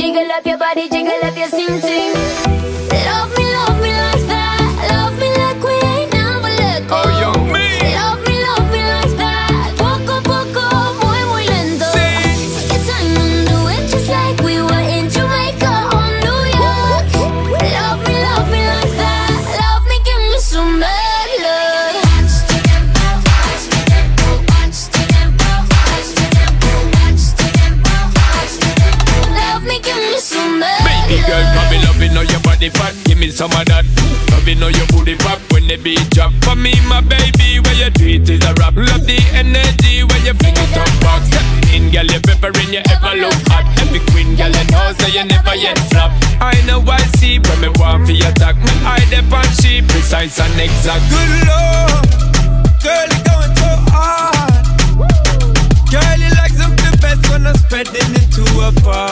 jiggle up your body, jiggle up your sing sing. Fat. Give me some of that. Loving all your booty pop when the beat drop. For me, my baby, where you do it is a rap. Love the energy when you fling it up back. In, girl, you peppering, you ever look hot. Every queen, girl, you know, so you never yet flop. I know I see when me want for your attack. Me eye the she precise and exact. Good lord, girl, you going so hard. Girl, you like something best when I'm spreading it to a bar.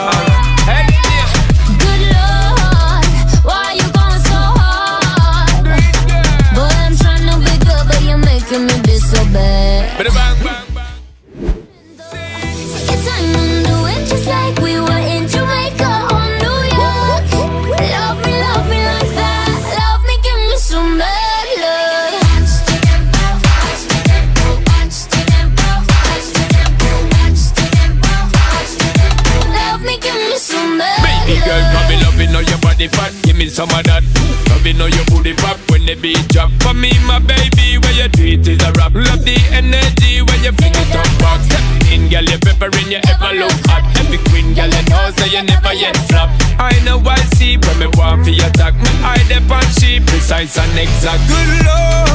Making me be so bad. Bang, bang, bang. Take your time and do it just like we were in Jamaica or New York. Love me, love me like that. Love me, give me some bad love. Love me, give me some bad Baby girl, love. come me loving all your body fat. Give me some of that. Loving all your booty pop when the beat drop. For me, my baby, where you it is a rap. Love the energy when you fling it up. Step in, girl, you peppering, you ever look hot. Every queen, girl, you know, so you never yet flop. I know I see when me want for your attack. Me eye the punch, she precise and exact. Good lord,